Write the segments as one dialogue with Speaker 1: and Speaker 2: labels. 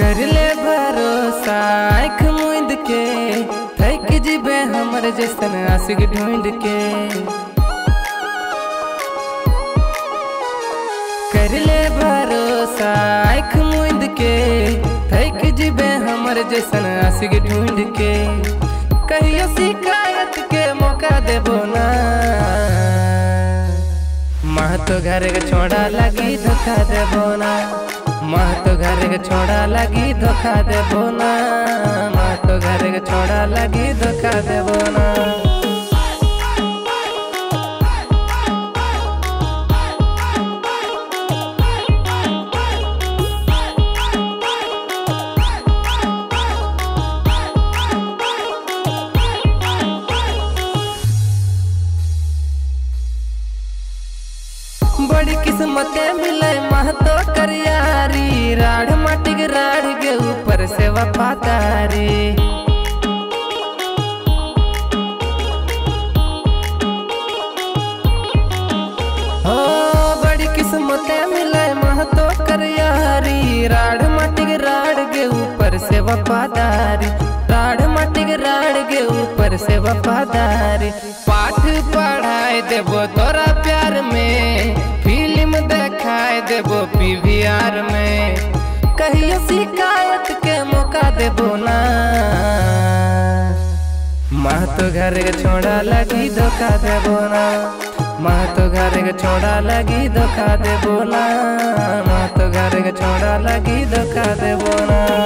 Speaker 1: कर ले भरोसा, आँख मूंद के। थक जीबे हमर जैसन आशिक ढूंढ के। कर ले भरोसा, आँख मूंद के। थक जीबे हमर जैसन आशिक ढूंढ के। कहियो शिकायत के मौका देबो ना। माँ तो घर के छोड़ा लगी धोखा देबो ना। माँ तो घर के छोड़ा लगी धोखा देबो ना। माँ तो घर के छोड़ा लगी धोखा देबो ना। बड़ी किस्मते मिले महतो करियारी। राढ़ माटी के ऊपर से वफादारी हो बड़ी किस्मते मिले महतो करियारी। राढ़ माटी के ऊपर से वफादारी राढ़ माटी के राढ़ के ऊपर से वफादारी पाठ पढ़ाए देबो तोरा प्यार में। फ़िल्म देखाए देबो पीवीआर में। कहियो शिकायत के मौका देबो ना। माँ तो घर के छोड़ा लगी धोखा देबो ना। माँ तो घर के छोड़ा लगी धोखा देबो ना। माँ तो घर के छोड़ा लगी धोखा देबो ना।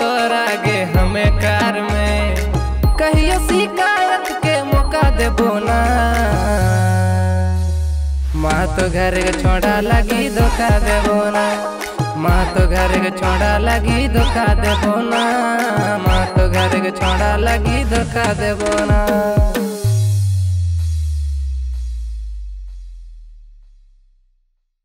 Speaker 1: तोरा गे हमें कार में कहियो शिकायत के मौका देबो ना। मा तो घर के छोड़ा लगी धोखा देबो ना। मा तो घर के छोड़ा लगी धोखा देबो ना। मा तो घर के छोड़ा लगी धोखा देबो ना।